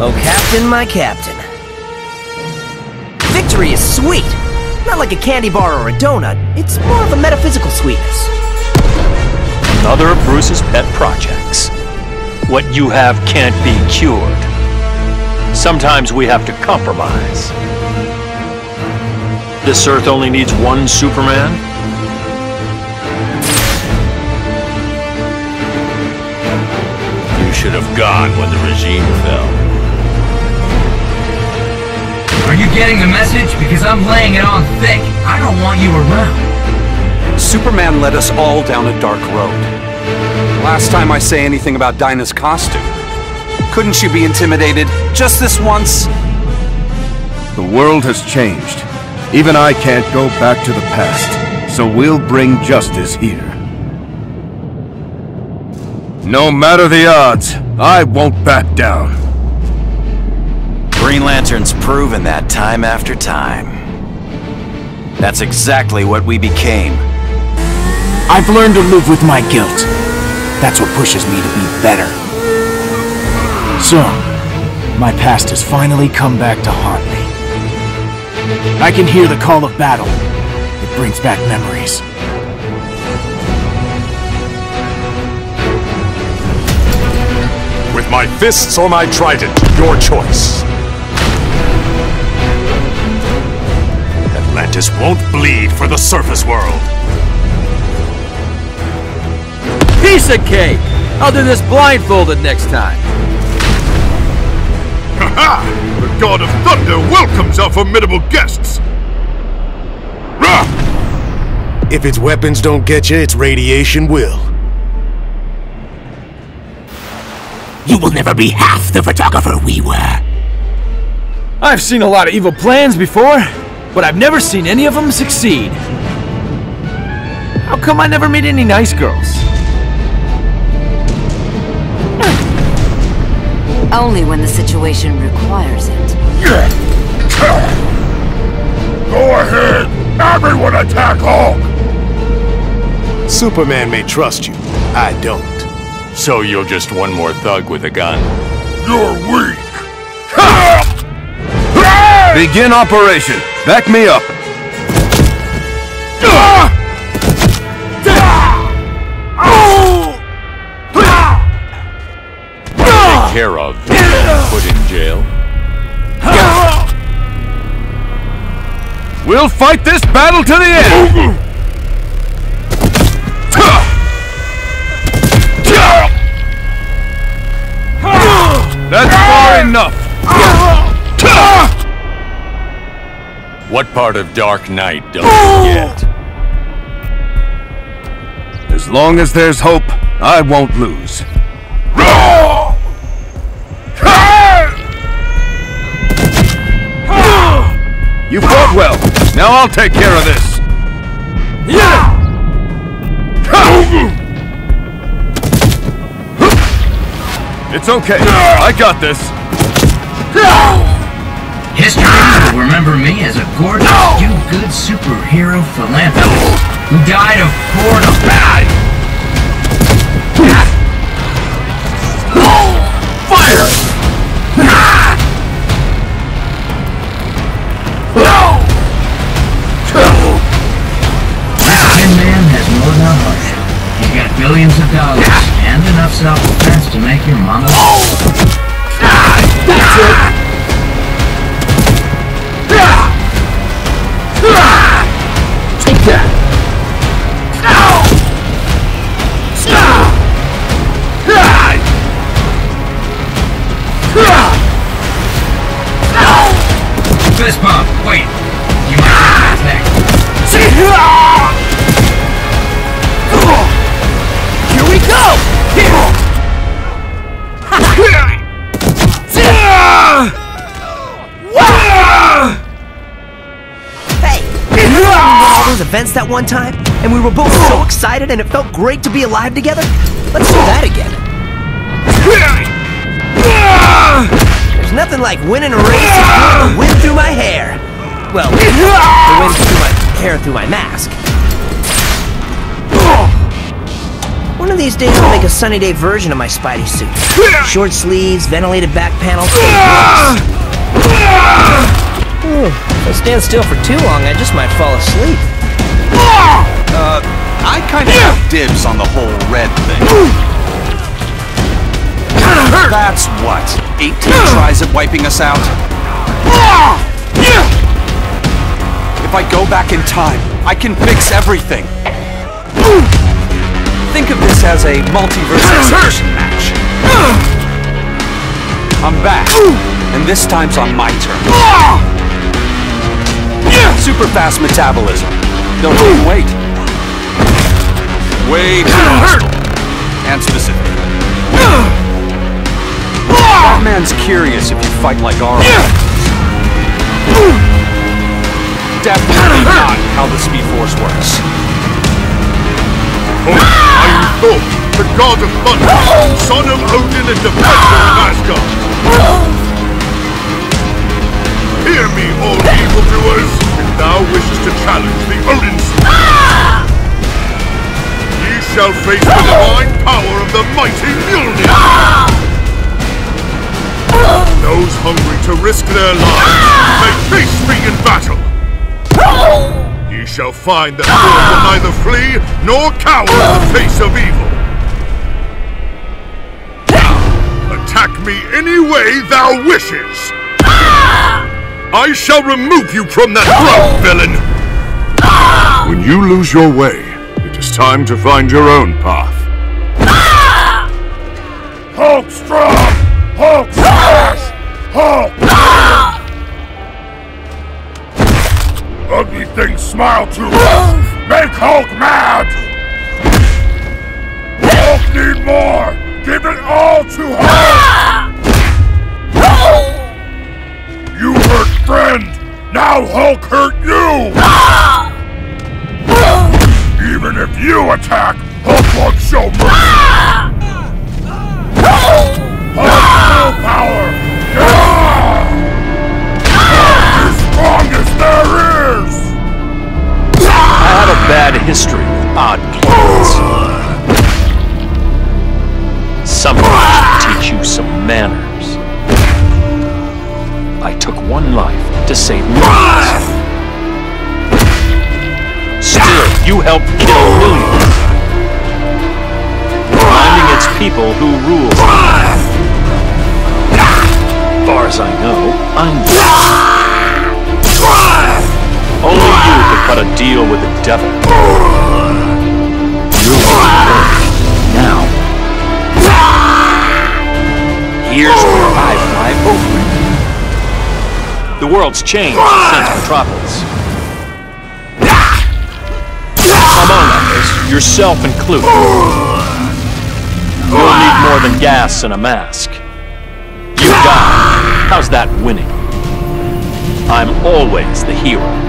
Oh, Captain, my Captain. Victory is sweet! Not like a candy bar or a donut, it's more of a metaphysical sweetness. Another of Bruce's pet projects. What you have can't be cured. Sometimes we have to compromise. This Earth only needs one Superman? You should have gone when the regime fell. Getting the message? Because I'm laying it on thick. I don't want you around. Superman led us all down a dark road. Last time I say anything about Dinah's costume. Couldn't you be intimidated just this once? The world has changed. Even I can't go back to the past, so we'll bring justice here. No matter the odds, I won't back down. Green Lantern's proven that time after time. That's exactly what we became. I've learned to live with my guilt. That's what pushes me to be better. So, my past has finally come back to haunt me. I can hear the call of battle. It brings back memories. With my fists or my trident, your choice. Atlantis won't bleed for the surface world. Piece of cake! I'll do this blindfolded next time. Ha ha! The God of Thunder welcomes our formidable guests! Rah! If its weapons don't get you, its radiation will. You will never be half the photographer we were. I've seen a lot of evil plans before, but I've never seen any of them succeed. How come I never meet any nice girls? Only when the situation requires it. Go ahead! Everyone attack Hulk! Superman may trust you. I don't. So you're just one more thug with a gun. You're weak! Begin operation. Back me up. Take care of, put in jail. We'll fight this battle to the end! What part of Dark Knight don't oh! you get? As long as there's hope, I won't lose. You fought well. Now I'll take care of this. Yeah! It's okay. I got this. History will remember me as a gorgeous, do-good superhero philanthropist who died of boredom. Fire! This Tin Man has more than a heart. He's got billions of dollars and enough self-defense to make your mama... That's it! Fist bump! Wait! You might get attacked. Ah! Here we go! Hey! Remember all those events that one time? And we were both so excited and it felt great to be alive together? Let's do that again. Nothing like winning a race the wind through my hair. Well, the wind through my hair through my mask. One of these days I'll make a sunny day version of my Spidey suit. Short sleeves, ventilated back panels. Ooh, if I stand still for too long, I just might fall asleep. Uh, I kind of have dibs on the whole red thing. That's what? 18 tries at wiping us out? If I go back in time, I can fix everything. Think of this as a multiverse exhibition match. I'm back, and this time's on my turn. Super fast metabolism. Don't even wait. Way too hostile. And specific. Batman's curious if you fight like Arlo. Definitely not how the Speed Force works. Oh, Iron Thor, the god of thunder, son of Odin and defender of Asgard. Hear me, all evildoers, if thou wishes to challenge the Odin Ye shall face the divine power of the mighty Mjolnir! Those hungry to risk their lives ah! may face me in battle! Ye shall find that Thor will ah! neither flee nor cower in the face of evil! Ah! Attack me any way thou wishes! I shall remove you from that throne, villain! When you lose your way, it is time to find your own path. Hulk Ugly things smile too much! Make Hulk mad! Hulk need more! Give it all to Hulk! You hurt friend! Now Hulk hurt you! Even if you attack, Hulk won't show mercy! Hulk power! As strong as there is! History odd planets. Somebody should teach you some manners. I took one life to save millions. Still, you helped kill millions. Finding its people who rule. Far as I know, I'm Only you could cut a deal with the devil. Here's where I fly over it. The world's changed since Metropolis. Among others, yourself included. You'll need more than gas and a mask. You die. How's that winning? I'm always the hero.